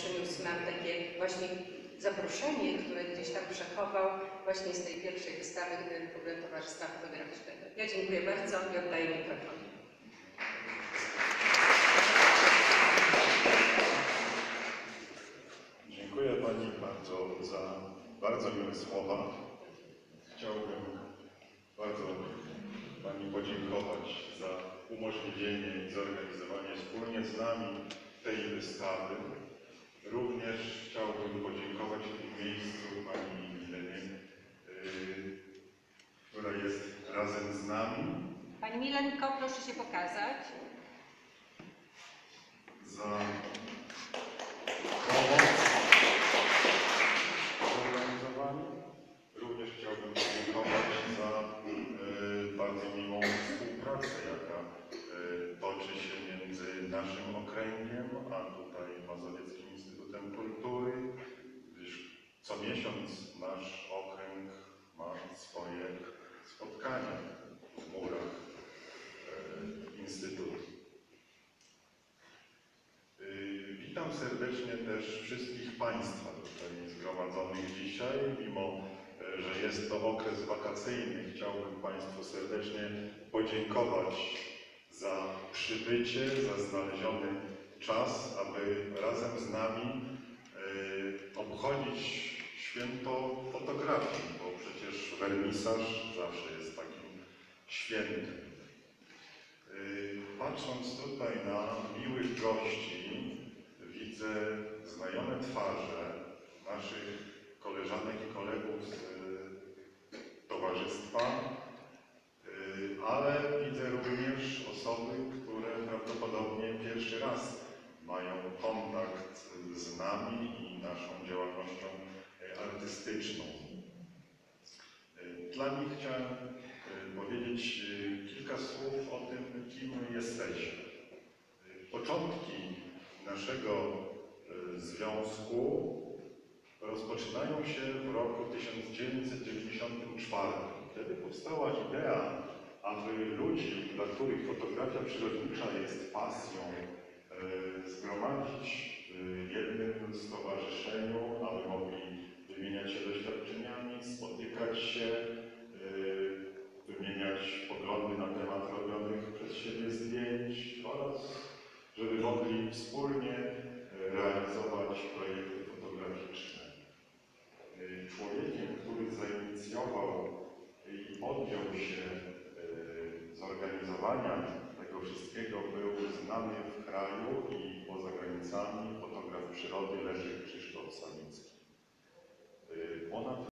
przyniósł nam takie właśnie zaproszenie, które gdzieś tam przechował właśnie z tej pierwszej wystawy ogóle Towarzystwa Fotograficznego. Ja dziękuję bardzo i oddaję mikrofon. Dziękuję Pani bardzo za bardzo miłe słowa. Chciałbym bardzo Pani podziękować za umożliwienie i zorganizowanie wspólnie z nami tej wystawy. Również chciałbym podziękować w tym miejscu Pani Milenie, yy, która jest razem z nami Milenko, proszę się pokazać. za pomoc w zorganizowaniu. Również chciałbym podziękować za e, bardzo miłą współpracę, jaka e, toczy się między naszym okręgiem, a tutaj Mazowieckim Instytutem Kultury, gdyż co miesiąc nasz okręg ma swoje spotkania w murach serdecznie też wszystkich Państwa tutaj zgromadzonych dzisiaj. Mimo, e, że jest to okres wakacyjny, chciałbym Państwu serdecznie podziękować za przybycie, za znaleziony czas, aby razem z nami e, obchodzić święto fotografii, bo przecież wernisaż zawsze jest takim świętem. Y, Patrząc tutaj na miłych gości, znajome twarze naszych koleżanek i kolegów z y, towarzystwa, y, ale widzę również osoby, które prawdopodobnie pierwszy raz mają kontakt z nami i naszą działalnością y, artystyczną. Dla nich chciałem powiedzieć kilka słów o tym, kim jesteśmy. Początki naszego związku rozpoczynają się w roku 1994. Wtedy powstała idea, aby ludzi, dla których fotografia przyrodnicza jest pasją, e, zgromadzić w jednym stowarzyszeniu, aby mogli wymieniać się doświadczeniami, spotykać się, e, wymieniać poglądy na temat robionych przez siebie zdjęć oraz żeby mogli wspólnie realizować projekty fotograficzne. Y, człowiekiem, który zainicjował i podjął się y, zorganizowania tego wszystkiego, był znany w kraju i poza granicami